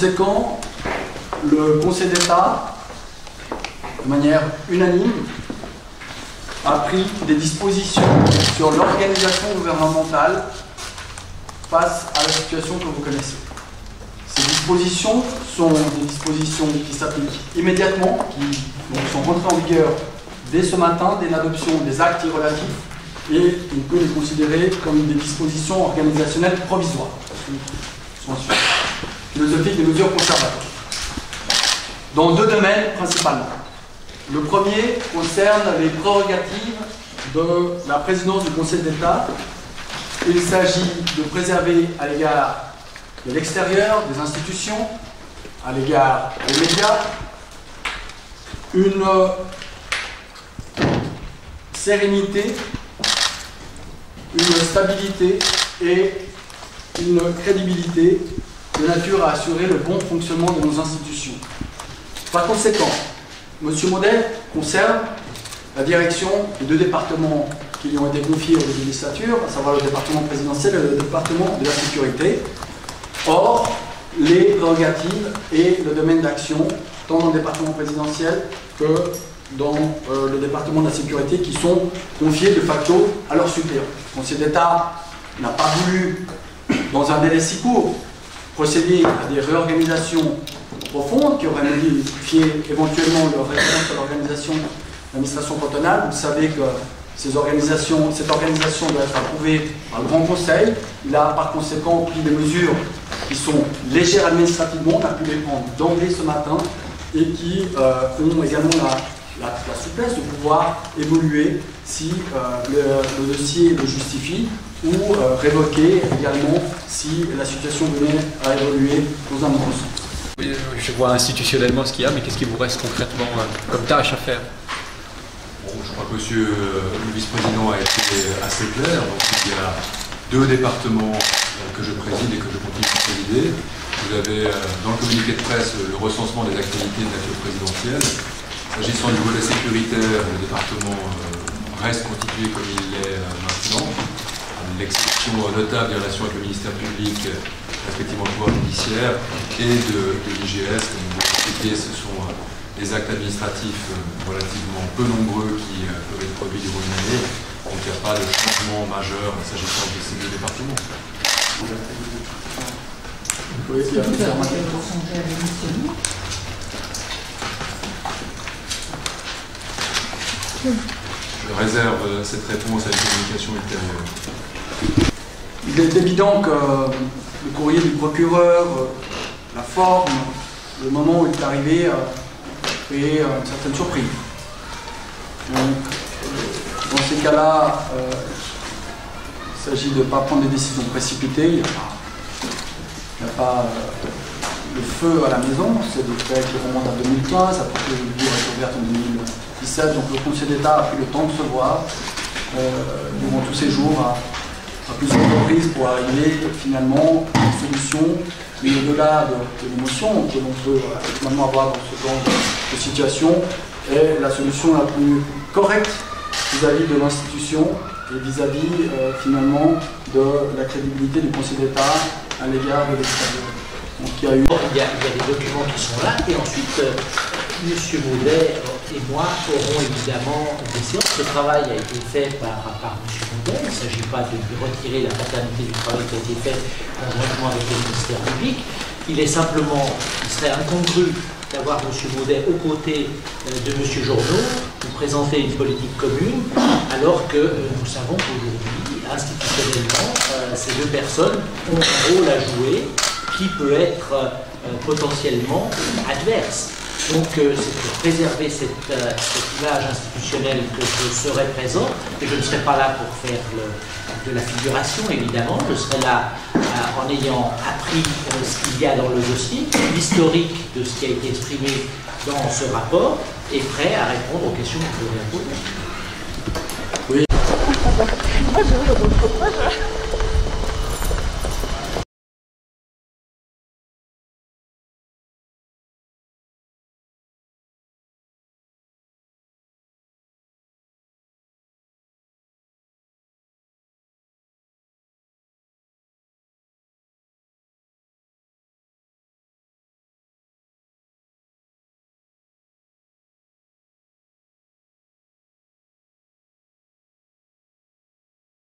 conséquent, le Conseil d'État, de manière unanime, a pris des dispositions sur l'organisation gouvernementale face à la situation que vous connaissez. Ces dispositions sont des dispositions qui s'appliquent immédiatement, qui sont rentrées en vigueur dès ce matin, dès l'adoption des actes relatifs, et on peut les considérer comme des dispositions organisationnelles provisoires, des mesures conservatoires. Dans deux domaines principalement. Le premier concerne les prérogatives de la présidence du Conseil d'État. Il s'agit de préserver à l'égard de l'extérieur, des institutions, à l'égard des médias, une sérénité, une stabilité et une crédibilité de nature à assurer le bon fonctionnement de nos institutions. Par conséquent, M. Maudet conserve la direction des deux départements qui lui ont été confiés aux législatures, à savoir le département présidentiel et le département de la sécurité. Or, les prérogatives et le domaine d'action, tant dans le département présidentiel que dans euh, le département de la sécurité, qui sont confiés de facto à leur supérieur. Le Conseil d'État n'a pas voulu, dans un délai si court, procéder à des réorganisations profondes qui auraient modifié éventuellement leur réponse à l'organisation de l'administration cantonale. Vous savez que cette organisation doit être approuvée par le Grand Conseil. Il a par conséquent pris des mesures qui sont légères administrativement, on a pu les prendre d'emblée ce matin, et qui euh, ont également la, souplesse de pouvoir évoluer si euh, le, dossier le justifie, ou euh, révoquer également si la situation venait à évoluer dans un autre sens. Je vois institutionnellement ce qu'il y a, mais qu'est-ce qui vous reste concrètement comme tâche à faire? Je crois que monsieur le vice-président a été assez clair. Donc, il y a deux départements que je préside et que je continue à présider. Vous avez euh, dans le communiqué de presse le recensement des activités de nature présidentielle. S'agissant du volet sécuritaire, le département euh, reste constitué comme il l'est euh, maintenant, l'exception notable des relations avec le ministère public, respectivement le pouvoir judiciaire, et de, l'IGS. Comme vous l'expliquez, ce sont des actes administratifs relativement peu nombreux qui peuvent être produits du année. Donc il n'y a pas de changement majeur s'agissant de ces deux départements. Je réserve cette réponse à une communication ultérieure. Il est évident que le courrier du procureur, la forme, le moment où il est arrivé, a créé une certaine surprise. Donc, dans ces cas-là, euh, il s'agit de ne pas prendre des décisions précipitées. Il n'y a pas, euh, le feu à la maison. C'est des faits qui remontent à 2015. Après que le livre est ouvert en 2017. Donc le Conseil d'État a pris le temps de se voir euh, durant tous ces jours à, plusieurs reprises pour arriver finalement à une solution. Mais au-delà de, l'émotion que l'on peut finalement avoir dans ce genre de, situation, est la solution la plus correcte vis-à-vis de l'institution et vis-à-vis euh, finalement de la crédibilité du Conseil d'État à l'égard de l'extérieur. Donc il y, a des documents qui sont là et ensuite euh, M. Maudet et moi aurons évidemment des séances. Ce travail a été fait par, M. Maudet. Il ne s'agit pas de lui retirer la paternité du travail qui a été fait conjointement avec le ministère public. Il est simplement, il serait incongru d'avoir M. Baudet aux côtés euh, de M. Journeau pour présenter une politique commune, alors que euh, nous savons qu'aujourd'hui, institutionnellement, euh, ces deux personnes ont un rôle à jouer qui peut être potentiellement adverse. Donc c'est pour préserver cette, image institutionnelle que je serai présent, et je ne serai pas là pour faire de la figuration évidemment, je serai là en ayant appris euh, ce qu'il y a dans le dossier, l'historique de ce qui a été exprimé dans ce rapport, et prêt à répondre aux questions que vous poser. Oui.